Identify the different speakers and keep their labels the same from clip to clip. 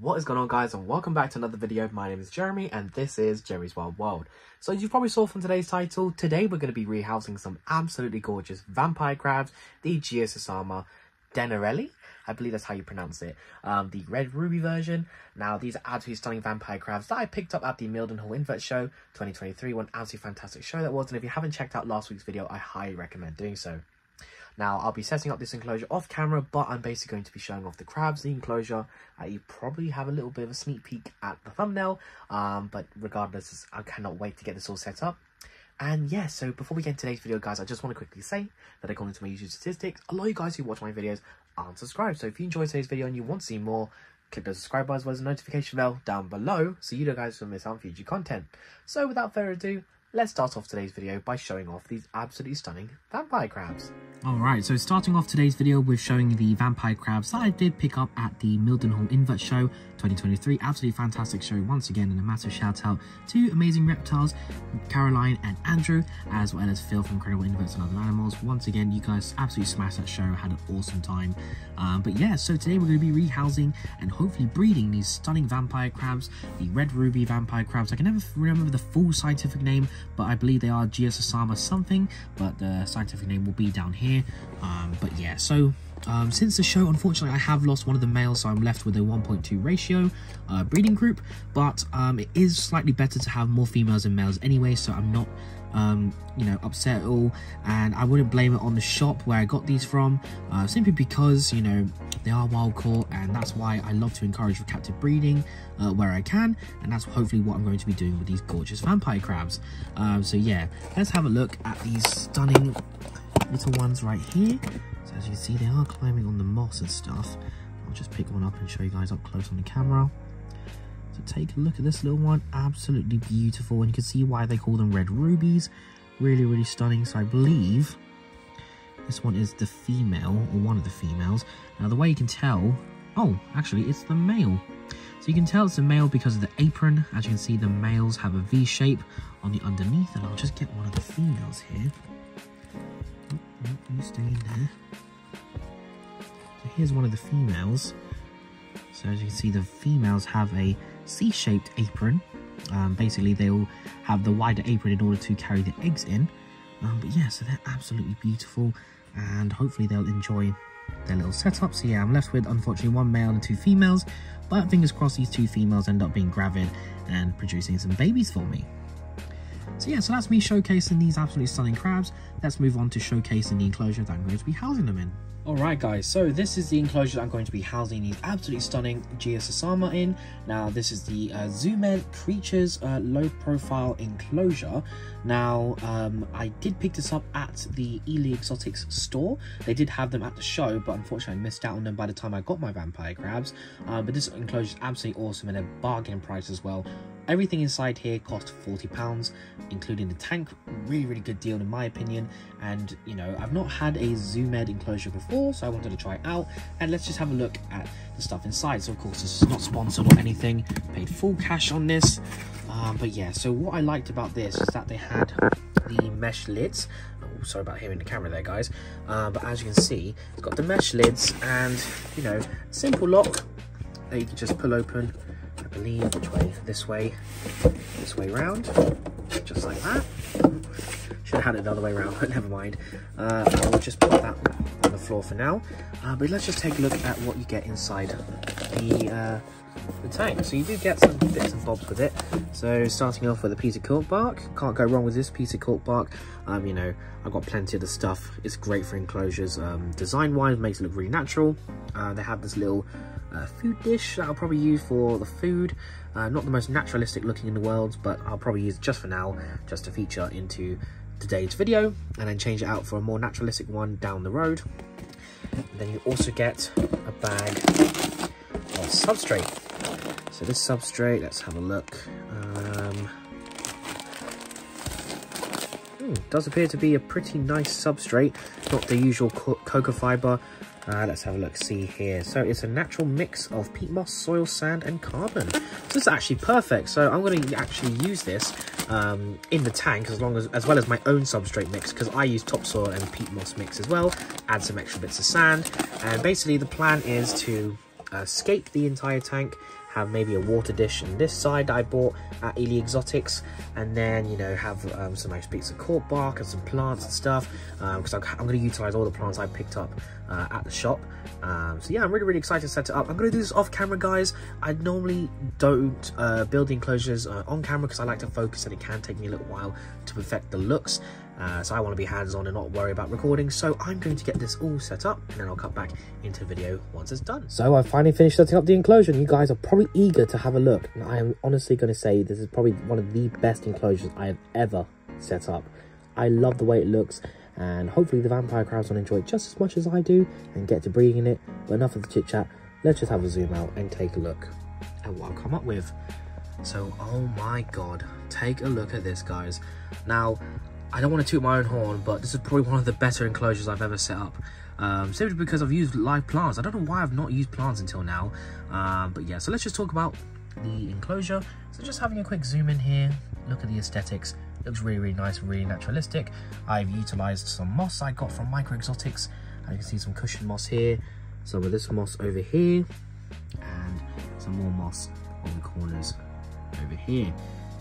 Speaker 1: What is going on guys and welcome back to another video. My name is Jerimie and this is Jerry's Wild World. So as you probably saw from today's title, today we're going to be rehousing some absolutely gorgeous vampire crabs, the Geosesarma Denarelli. I believe that's how you pronounce it. Um, the red ruby version. Now, these are absolutely stunning vampire crabs that I picked up at the Mildenhall Invert Show 2023. One absolutely fantastic show that was. And if you haven't checked out last week's video, I highly recommend doing so. Now, I'll be setting up this enclosure off camera, but I'm basically going to be showing off the crabs, the enclosure. Uh, you probably have a little bit of a sneak peek at the thumbnail, um, but regardless, I cannot wait to get this all set up. And yeah, so before we get into today's video, guys, I just want to quickly say that according to my YouTube statistics, a lot of you guys who watch my videos aren't subscribed. So if you enjoyed today's video and you want to see more, click the subscribe button as well as the notification bell down below so you guys don't miss out on future content. So without further ado, let's start off today's video by showing off these absolutely stunning vampire crabs.
Speaker 2: Alright, so starting off today's video with showing the vampire crabs that I did pick up at the Mildenhall Invert Show 2023. Absolutely fantastic show once again and a massive shout out to Amazing Reptiles, Caroline and Andrew, as well as Phil from Incredible Inverts and Other Animals. Once again, you guys absolutely smashed that show, had an awesome time. Um, but yeah, so today we're going to be rehousing and hopefully breeding these stunning vampire crabs, the red ruby vampire crabs. I can never remember the full scientific name, but I believe they are Geosesarma something, but the scientific name will be down here. Um, but yeah, so um, since the show, unfortunately, I have lost one of the males, so I'm left with a 1.2 ratio uh, breeding group, but um, it is slightly better to have more females than males anyway, so I'm not, um, you know, upset at all, and I wouldn't blame it on the shop where I got these from, uh, simply because, you know, they are wild caught, and that's why I love to encourage captive breeding uh, where I can, and that's hopefully what I'm going to be doing with these gorgeous vampire crabs. Um, so yeah, let's have a look at these stunning little ones right here. So as you can see, they are climbing on the moss and stuff. I'll just pick one up and show you guys up close on the camera. So take a look at this little one, absolutely beautiful. And you can see why they call them red rubies. Really, really stunning. So I believe this one is the female, or one of the females. Now the way you can tell, oh, actually it's the male. So you can tell it's a male because of the apron. As you can see, the males have a V shape on the underneath. And I'll just get one of the females here. Oh, you stay in there. So here's one of the females. So as you can see, the females have a C-shaped apron. Um, basically, they'll have the wider apron in order to carry the eggs in. Um, but yeah, so they're absolutely beautiful, and hopefully they'll enjoy their little setup. So yeah, I'm left with, unfortunately, one male and two females. But fingers crossed these two females end up being gravid and producing some babies for me. So yeah, so that's me showcasing these absolutely stunning crabs. Let's move on to showcasing the enclosure that I'm going to be housing them in. Alright guys, so this is the enclosure I'm going to be housing these absolutely stunning Geosesarma in. Now this is the uh, Zoo Creatures uh, low profile enclosure. Now um, I did pick this up at the Ely Exotics store. They did have them at the show, but unfortunately I missed out on them by the time I got my vampire crabs. Uh, but this enclosure is absolutely awesome and a bargain price as well. Everything inside here cost £40, including the tank. Really, really good deal in my opinion. And, you know, I've not had a Zoo Med enclosure before, so I wanted to try it out. And let's just have a look at the stuff inside. So, of course, this is not sponsored or anything. Paid full cash on this. Um, but, yeah, so what I liked about this is that they had the mesh lids. Oh, sorry about hearing the camera there, guys. Uh, but as you can see, it's got the mesh lids and, you know, simple lock that you can just pull open believe, which way? This way, this way round, just like that. Should have had it the other way around, but never mind. Uh, I'll just put that on the floor for now. Uh, but let's just take a look at what you get inside the, uh, the tank. So you do get some bits and bobs with it. So starting off with a piece of cork bark. Can't go wrong with this piece of cork bark. Um, you know, I've got plenty of the stuff. It's great for enclosures. Um, Design-wise, makes it look really natural. Uh, they have this little food dish that I'll probably use for the food. Uh, not the most naturalistic looking in the world, but I'll probably use just for now, just to feature into today's video, and then change it out for a more naturalistic one down the road. And then you also get a bag of substrate. So this substrate, let's have a look. Um, hmm, does appear to be a pretty nice substrate, not the usual co cocoa fiber uh, let's have a look, see here. So it's a natural mix of peat moss, soil, sand, and carbon. So is actually perfect. So I'm going to actually use this um, in the tank as long as as well as my own substrate mix because I use topsoil and peat moss mix as well. Add some extra bits of sand. And basically the plan is to
Speaker 1: uh, scape the entire tank have maybe a water dish on this side I bought at Ely Exotics and then you know have um, some nice bits of cork bark and some plants and stuff because um, I'm, I'm going to utilize all the plants I picked up uh, at the shop um, so yeah I'm really really excited to set it up I'm going to do this off camera guys I normally don't uh, build the enclosures uh, on camera because I like to focus and it can take me a little while to perfect the looks uh, so I want to be hands-on and not worry about recording. So I'm going to get this all set up and then I'll cut back into video once it's done. So I finally finished setting up the enclosure and you guys are probably eager to have a look. And I am honestly going to say this is probably one of the best enclosures I have ever set up. I love the way it looks and hopefully the vampire crowds will enjoy it just as much as I do and get to breeding in it. But enough of the chit chat, let's just have a zoom out and take a look at what I've come up with. So, oh my god, take a look at this guys. Now, I don't want to toot my own horn, but this is probably one of the better enclosures I've ever set up. Um, simply because I've used live plants. I don't know why I've not used plants until now. Um, but yeah, so let's just talk about the enclosure. So just having a quick zoom in here, look at the aesthetics. Looks really, really nice, really naturalistic. I've utilized some moss I got from Micro Exotics. You can see some cushion moss here, some of this moss over here, and some more moss on the corners over here.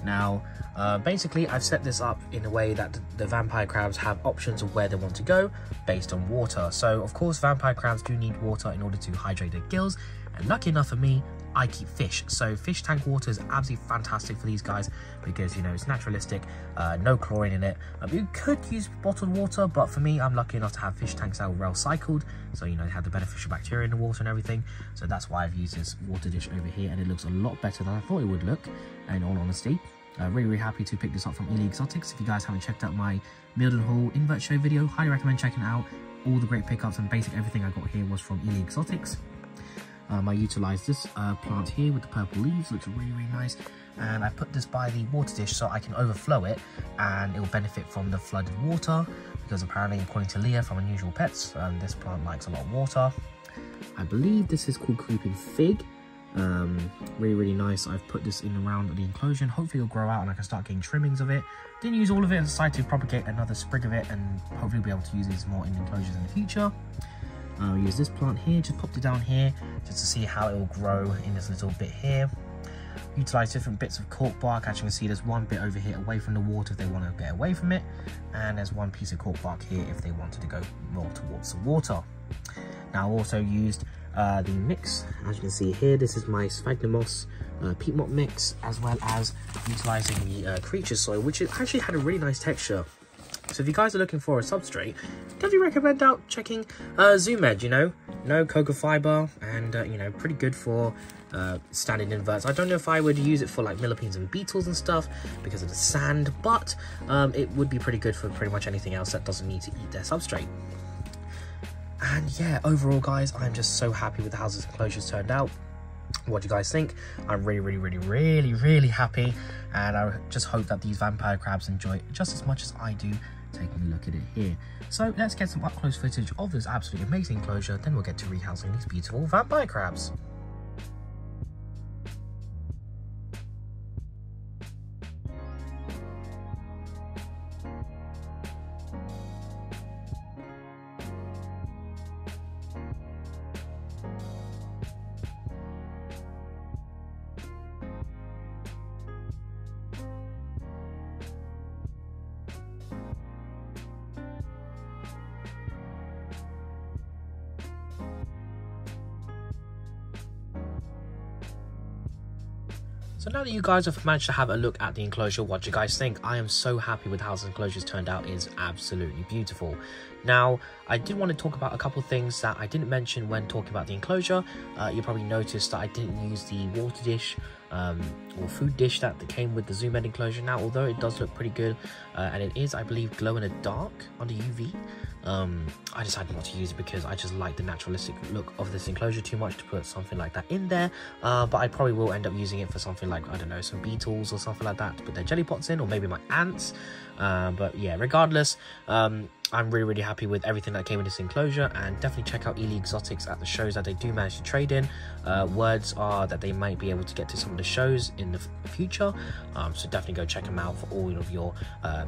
Speaker 1: Now, uh, basically, I've set this up in a way that the vampire crabs have options of where they want to go based on water. So, of course, vampire crabs do need water in order to hydrate their gills. And lucky enough for me, I keep fish. So fish tank water is absolutely fantastic for these guys because, you know, it's naturalistic, uh, no chlorine in it. Um, you could use bottled water, but for me, I'm lucky enough to have fish tanks that are well cycled. So, you know, they have the beneficial bacteria in the water and everything. So that's why I've used this water dish over here and it looks a lot better than I thought it would look, in all honesty. Uh, really, really happy to pick this up from Ely Exotics. If you guys haven't checked out my Mildenhall invert show video, highly recommend checking out. All the great pickups and basic everything I got here was from Ely Exotics. Um, I utilised this uh, plant here with the purple leaves, looks really, really nice. And I put this by the water dish so I can overflow it and it will benefit from the flooded water because apparently, according to Leah from Unusual Pets, um, this plant likes a lot of water. I believe this is called Creeping Fig. Um, really really nice. I've put this in around the enclosure. Hopefully it'll grow out and i can start getting trimmings of it. Didn't use all of it and decided to propagate another sprig of it and hopefully be able to use these more in enclosures in the future i'll use this plant here just popped it down here just to see how it will grow in this little bit here utilize different bits of cork bark as you can see there's one bit over here away from the water if they want to get away from it and there's one piece of cork bark here if they wanted to go more towards the water now I also used uh, the mix. As you can see here, this is my sphagnum moss uh, peat mop mix, as well as utilizing the uh, creature soil, which actually had a really nice texture. So if you guys are looking for a substrate, definitely recommend out checking uh, Zoo Med, you know, no cocoa fiber and, uh, you know, pretty good for uh, standing inverts. I don't know if I would use it for like millipedes and beetles and stuff because of the sand, but um, it would be pretty good for pretty much anything else that doesn't need to eat their substrate. And yeah, overall, guys, I'm just so happy with how this enclosure's turned out. What do you guys think? I'm really, really, really, really, really happy. And I just hope that these vampire crabs enjoy it just as much as I do taking a look at it here. So let's get some up close footage of this absolutely amazing enclosure, then we'll get to rehousing these beautiful vampire crabs. So now that you guys have managed to have a look at the enclosure, what do you guys think? I am so happy with how the enclosure's turned out. It's absolutely beautiful. Now, I did want to talk about a couple things that I didn't mention when talking about the enclosure. Uh, you probably noticed that I didn't use the water dish um, or food dish that came with the Zoo Med enclosure. Now, although it does look pretty good, uh, and it is, I believe, glow in the dark under UV, um, I decided not to use it because I just like the naturalistic look of this enclosure too much to put something like that in there. Uh, but I probably will end up using it for something like, I don't know, some beetles or something like that to put their jelly pots in, or maybe my ants. Uh, but yeah, regardless, um, I'm really, really happy with everything that came in this enclosure and definitely check out Ely Exotics at the shows that they do manage to trade in. Uh, words are that they might be able to get to some of the shows in the future, um, so definitely go check them out for all of your uh,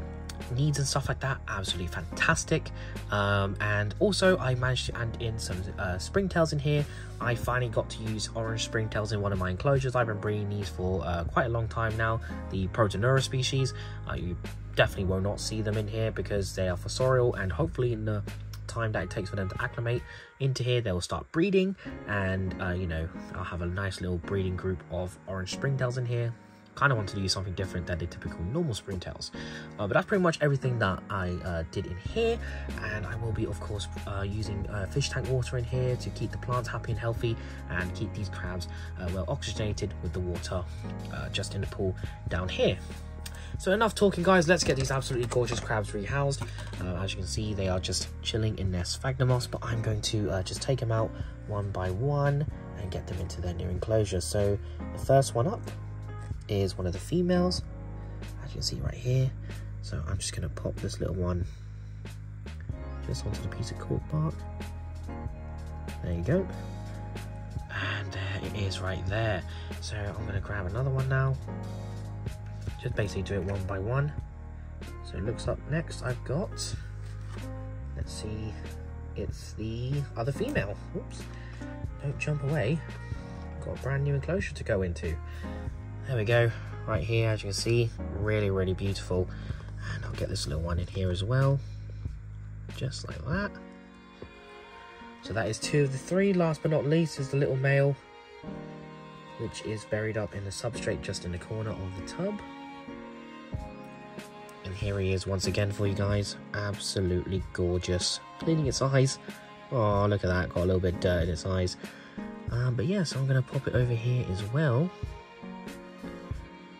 Speaker 2: needs and stuff like that, absolutely fantastic. Um, and also, I managed to add in some uh, springtails in here. I finally got to use orange springtails in one of my enclosures. I've been breeding these for uh, quite a long time now, the Protonura species. Uh, you definitely will not see them in here because they are fossorial and hopefully in the time that it takes for them to acclimate into here they will start breeding and uh, you know I'll have a nice little breeding group of orange springtails in here. Kind of wanted to use something different than the typical normal springtails. Uh, but that's pretty much everything that I uh, did in here and I will be of course uh, using uh, fish tank water in here to keep the plants happy and healthy and keep these crabs uh, well oxygenated with the water uh, just in the pool down here so enough talking guys, let's get these absolutely gorgeous crabs rehoused. Uh, as you can see, they are just chilling in their sphagnum moss, but I'm going to uh, just take them out one by one and get them into their new enclosure. So the first one up is one of the females, as you can see right here. So I'm just going to pop this little one just onto the piece of cork bark. There you go. And there it is right there. So I'm going to grab another one now just basically do it one by one. So it looks up next I've got, let's see, it's the other female. Oops, don't jump away. Got a brand new enclosure to go into. There we go, right here as you can see, really, really beautiful. And I'll get this little one in here as well, just like that. So that is two of the three. Last but not least is the little male, which is buried up in the substrate just in the corner of the tub here he is once again for you guys. Absolutely gorgeous. Cleaning its eyes. Oh, look at that. Got a little bit dirt in its eyes. Um, but yeah, so I'm going to pop it over here as well.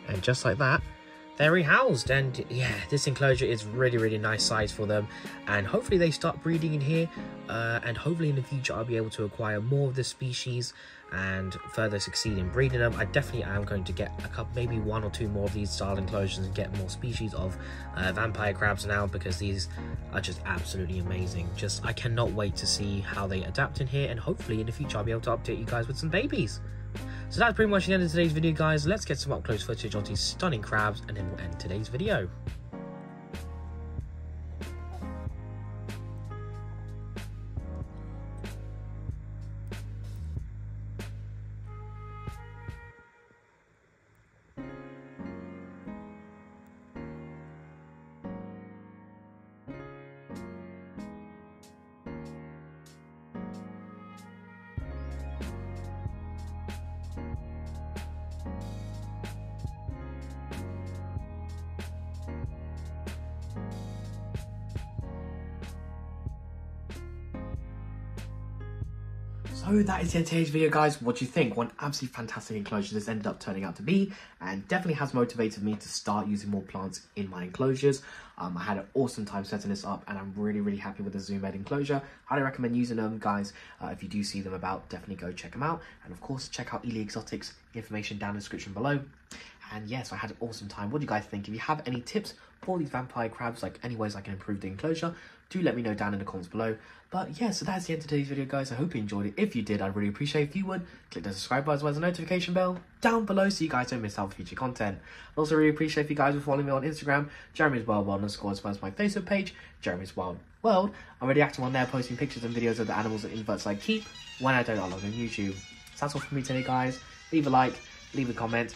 Speaker 2: And just like that, they're rehoused and yeah this enclosure is really really nice size for them and hopefully they start breeding in here uh, and hopefully in the future I'll be able to acquire more of the species and further succeed in breeding them I definitely am going to get a couple maybe one or two more of these style enclosures and get more species of uh, vampire crabs now because these are just absolutely amazing just I cannot wait to see how they adapt in here and hopefully in the future I'll be able to update you guys with some babies so that's pretty much the end of today's video, guys. Let's get some up close footage of these stunning crabs, and then we'll end today's video.
Speaker 1: So that is the end of today's video, guys. What do you think? One absolutely fantastic enclosure this ended up turning out to be, and definitely has motivated me to start using more plants in my enclosures. Um, I had an awesome time setting this up, and I'm really, really happy with the Zoo Med enclosure. Highly recommend using them, guys. Uh, if you do see them about, definitely go check them out. And of course, check out Ely Exotics, information down in the description below. And yes, I had an awesome time. What do you guys think? If you have any tips for these vampire crabs, like any ways I can improve the enclosure, do let me know down in the comments below. But yeah, so that's the end of today's video, guys. I hope you enjoyed it. If you did, I'd really appreciate if you would click the subscribe button as well as the notification bell down below so you guys don't miss out on future content. I'd also really appreciate if you guys would following me on Instagram, Jerimie's Wild World underscore, as well as my Facebook page, Jerimie's Wild World. I'm really active on there, posting pictures and videos of the animals and inverts I keep when I don't upload on YouTube. So that's all from me today, guys. Leave a like, leave a comment,